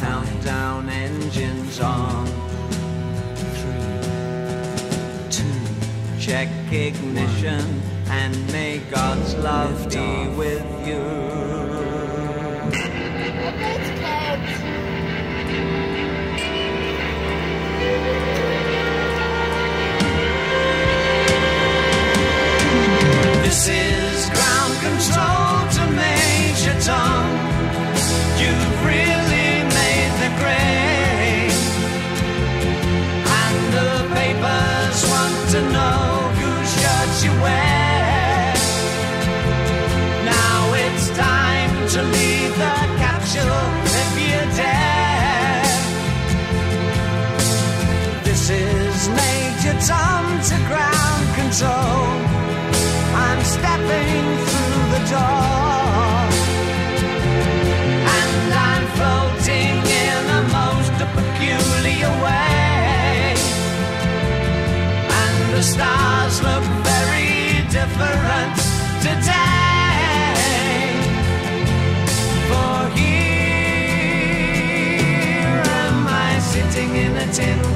Countdown engines on. Three, two. Check ignition and may God's love be with you. This is stars look very different today. For here am I sitting in a tin.